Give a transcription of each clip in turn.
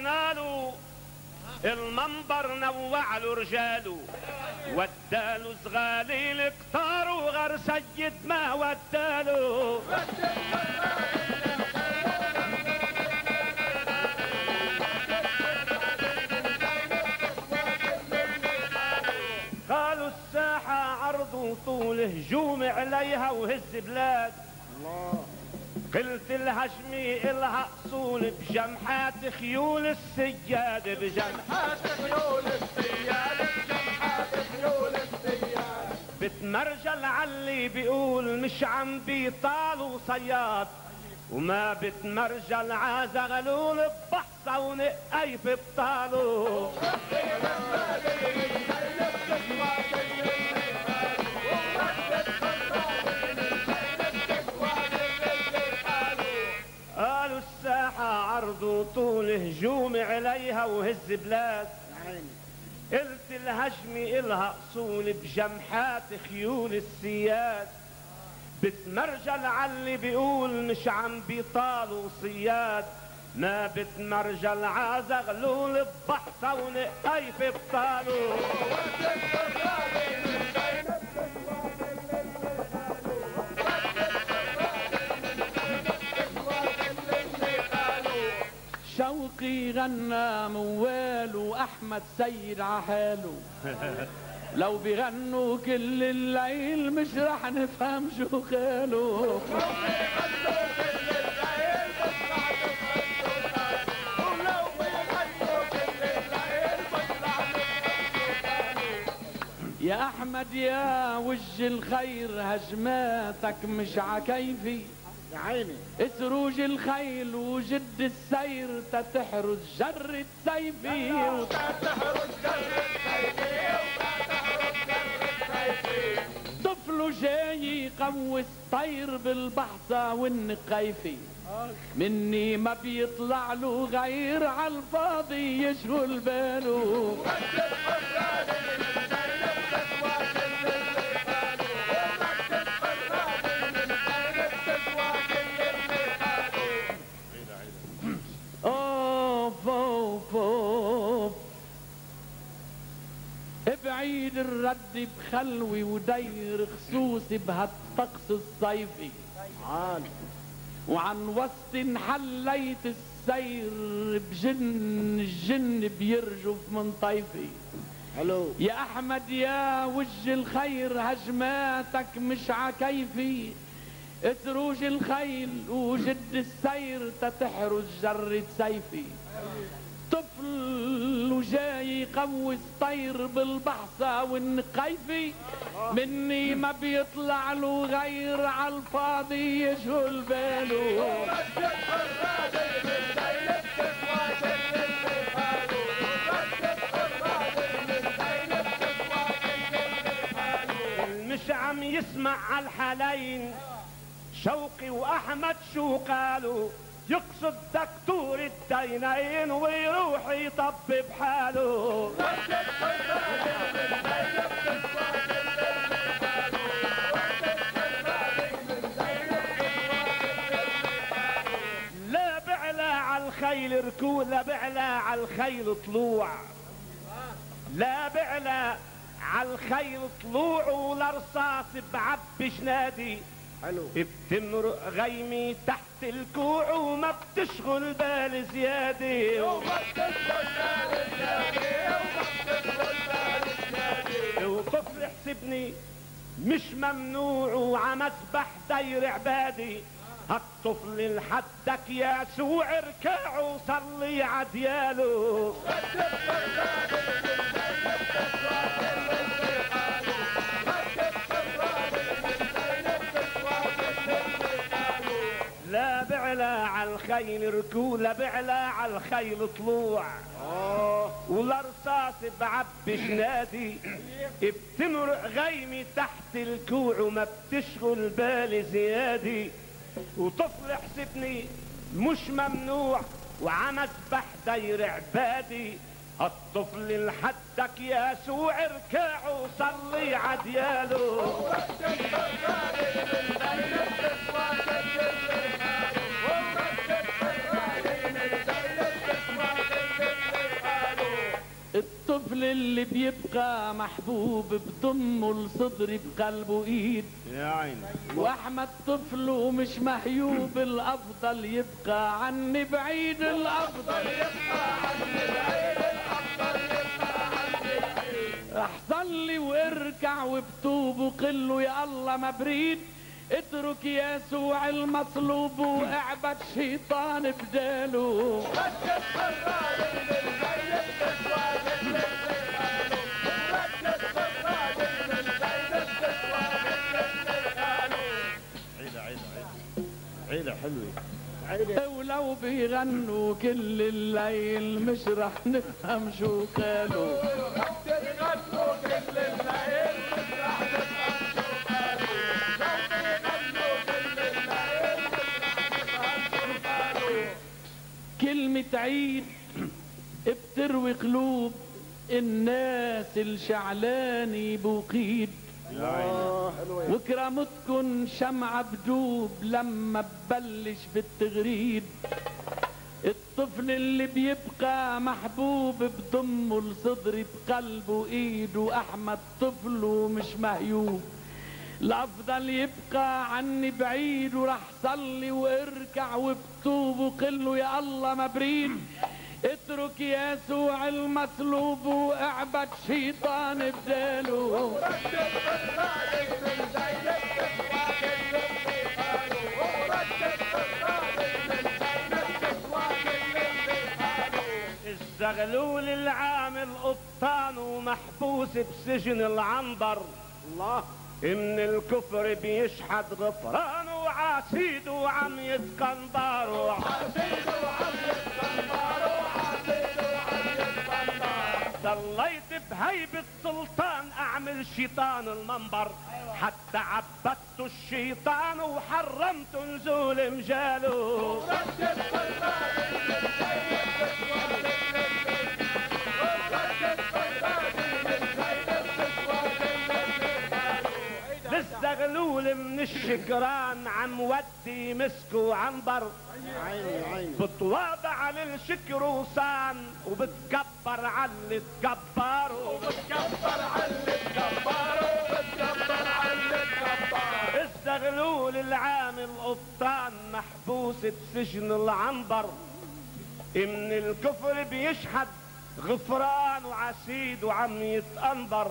له المنبر نوع له رجاله وداله زغالي القطار وغير سيد ما وداله قالوا الساحة عرض وطول هجوم عليها وهز بلاد. قلت الهشمي إلها أصول بجمحات خيول السياد بجمحات خيول السياد جمحات خيول السياد. بتمرجل علي بيقول مش عم بيطال وصياد وما بتمرجل عازغلول بحصة ونقي في عليها وهز بلاد. قلت الهجم إلها أصول بجمحات خيول السياد. بتمرجل علي بيقول مش عم بيطالوا صياد ما بتمرجل عازغلول ببحثة ونقي في بطاله شوقي غنى موال واحمد سيد عحاله. لو بيغنوا كل الليل مش رح نفهم شو خاله يا أحمد يا وج الخير هجماتك مش عكيفي. يا عيني. اسروج الخيل وجد السير تتحرز جرة سيفي طفله جاي يقوس طير بالبحثة والنقيفي مني ما بيطلع له غير عالفاضي يشغل باله. بعيد الرد بخلوي ودير خصوصي بهالطقس الصيفي. وعن وسط حليت السير بجن الجن بيرجف من طيفي. حلو. يا أحمد يا وج الخير هجماتك مش عكيفي. اتروج الخيل وجد السير تتحرز جرة سيفي. طفل وجاي يقوس طير بالبحصة والنقيفي. مني ما بيطلع له غير عالفاضي يشغل باله. مش عم يسمع عالحالين شوقي وأحمد شو قالوا؟ يقصد دكتور الدينين ويروح يطبب حاله. لا بعلى عالخيل ركوب لا بعلى عالخيل طلوع. لا بعلى عالخيل طلوع ولا رصاص بعبي جنادي حلو. بتمرق غيمي تحت الكوع وما بتشغل بال زيادة. وطفل حسبني مش ممنوع وعمسبح داير عبادي. هالطفل لحدك يا سوع اركع وصلي عدياله. عالخيل ركوع لا بعلى عالخيل طلوع. ولا رصاص بعبي جنادي بتمرق غيمي تحت الكوع وما بتشغل بالي زيادي. وطفل حسبني مش ممنوع وعم اسبح داير عبادي الطفل لحدك يا سوع اركع وصلي عدياله. الطفل اللي بيبقى محبوب بضمه لصدري بقلبه ايد. يا عيني. واحمد طفل ومش مهيوب الافضل يبقى عني بعيد الافضل يبقى عني بعيد الافضل يبقى عني بعيد. رح صلي واركع وبتوب وقل له يا الله ما بريد. اترك يسوع المصلوب واعبد شيطان بداله. عيدة حلوة. عيني ولو بيغنوا كل الليل مش رح نفهم شو قالوا. كلمة عيد بتروي قلوب الناس الشعلاني بوقيد. وكرامتكن شمعة بدوب لما ببلش بالتغريد الطفل اللي بيبقى محبوب بضمه لصدري بقلبه ايده أحمد طفل ومش مهيوب. الأفضل يبقى عني بعيد وراح صلي واركع وبتوب وقل له يا الله ما بريد. اترك يسوع المصلوب واعبد شيطان بداله الزغلول العامل قطان ومحبوس بسجن العنبر. الله. من الكفر بيشحد غفران وعاسيد وعم يتقنطر ضليت بهيبة سلطان أعمل شيطان المنبر. حتى عبدت الشيطان وحرمت نزول مجاله. الشكران عم ودي مسك وعنبر. بتواضع للشكر وصان وبتكبر على اللي تكبر. وبتكبر على اللي تكبر وبتكبر على اللي تكبر. الزغلول العامل قطان محبوس بسجن العنبر. من الكفر بيشحد غفران وعسيد وعم يتأنبر.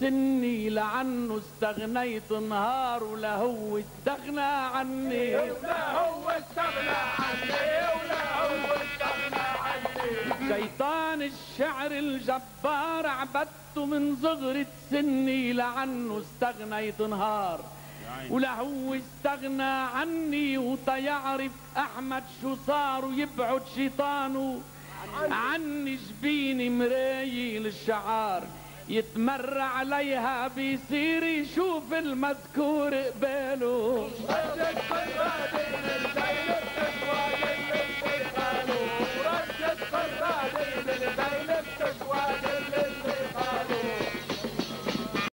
سني لعنه استغنيت نهار ولا هو استغنى عني. ولا هو استغنى عني ولا هو استغنى عني. شيطان الشعر الجبار عبدته من صغري سني لعنه استغنيت نهار. ولا هو استغنى عني وتيعرف أحمد شو صار ويبعد شيطانه. عني. جبيني مرايل الشعار. يتمر عليها بيصير يشوف المذكور قباله